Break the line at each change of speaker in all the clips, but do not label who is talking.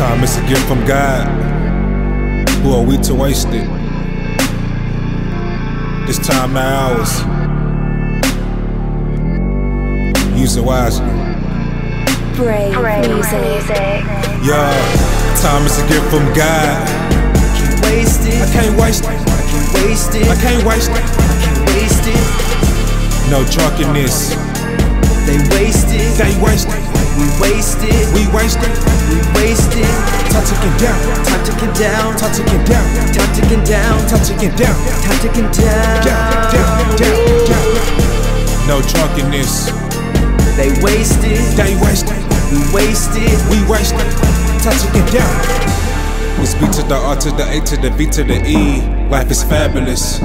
Time is a gift from God. Who are we to waste it? This time not ours. Use it wisely.
Brave, music.
Yeah, time is a gift from God.
Can't waste it.
I can't waste it.
I can't waste it.
I can't waste it.
I can't waste it.
No drunkenness.
They waste it.
They waste it.
We waste it.
We waste it.
We waste it.
Time ticking down.
Time ticking down.
Time ticking down.
Time ticking down.
Time ticking down.
Time ticking down.
Down, down, down, down. No drunkenness.
They waste it.
They waste it.
We waste it.
We waste it. Time ticking down. It's B to the R to the A to the V to the E. Life is fabulous.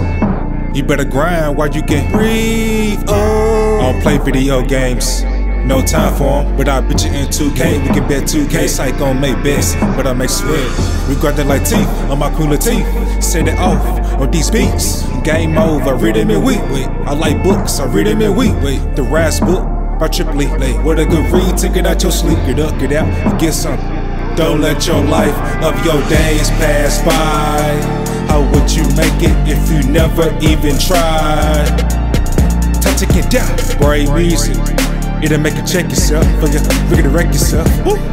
You better grind while you can breathe. Oh, I don't play video games. No time for for 'em, but I bet you in 2K. We can bet 2K. Psych gon' make bets, but I make sweat. We grinding like teeth on my cooler teeth. Set it off on these beats. Game over, read them in week. Wait, I like books, I read them in week. Wait, the Raz book by Triple E. What a good read, take it out your sleep. Get up, get out, and get something. Don't let your life of your days pass by. How would you make it if you never even tried? Time to get down, brave music. It'll make you check yourself, for you wreck yourself.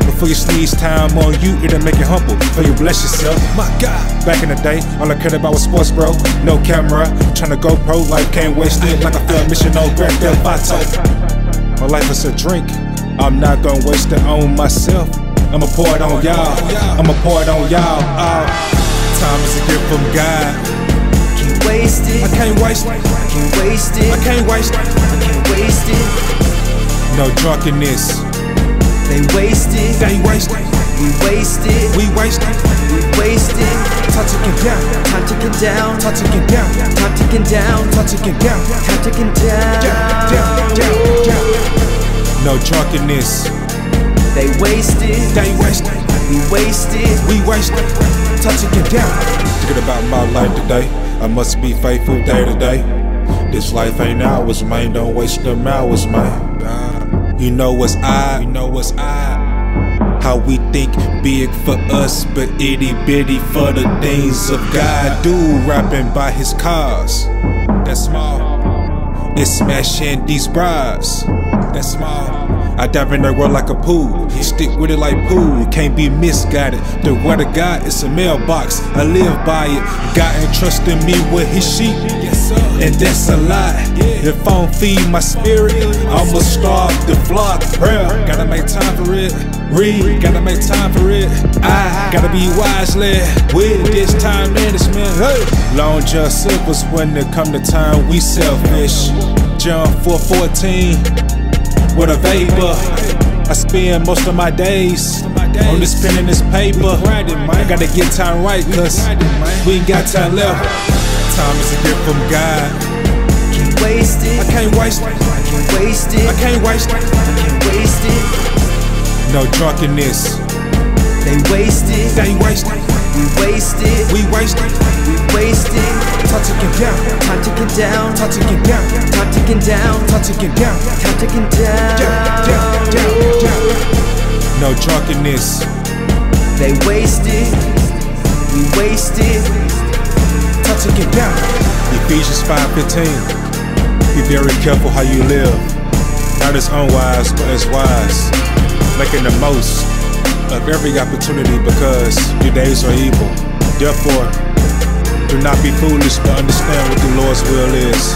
Before you sneeze time on you, it'll make you humble, for you bless yourself. My God, back in the day, all I cared about was sports, bro. No camera, tryna go pro, life can't waste it. Like I feel mission, no Grand Theft Auto. My life is a drink, I'm not gonna waste it on myself. I'ma pour it on y'all, I'ma pour it on y'all. Oh. Time is a gift from God.
Can't waste it.
I can't waste it.
I can't waste it.
I can't waste it.
I can't waste it.
No drunkenness.
They waste it.
They waste it.
We waste it.
We waste it.
We waste it.
Time ticking down.
Time ticking down.
Time ticking down.
Time ticking down.
Time ticking down.
Time ticking down.
Down, down, down, down. No drunkenness.
They waste it.
They waste it.
We waste it.
We waste it. Time ticking down. Thinking about my life today. I must be faithful day to day. This life ain't ours, man. Don't waste them hours, man. You know what's I. You know what's I. How we think big for us, but itty bitty for the things of God. Dude rapping by his cars. That's small. It's smashing these bras. That's small. I dive in the world like a pool. Stick with it like pool. Can't be misguided. The word of God is a mailbox. I live by it. God entrusted me with his sheep. Yes, sir. And that's a lot. If I don't feed my spirit, I'ma starve the flock. Prayer. Gotta make time for it. Read. Gotta make time for it. I gotta be wisely with this time management. Hey. Long John Silver's when it come to time we selfish. John 414 with a vapor. I spend most of my days on this pen and this paper. I gotta get time right, cause we ain't got time left. Time is a gift from God.
Can't waste it.
I can't waste it.
I can't waste it.
I can't waste it.
I can't waste it.
No drunkenness.
They waste it.
They waste it.
We waste it.
We waste it.
We waste it.
Time ticking down.
Time ticking down.
Time ticking down.
Time ticking down.
Time ticking down.
Time ticking down.
Down, down, down, down. No drunkenness.
They waste it. We waste it.
Time ticking down. Ephesians 5:15. Be very careful how you live. Not as unwise, but as wise. Making the most of every opportunity because your days are evil. Therefore, do not be foolish, but understand what the Lord's will is.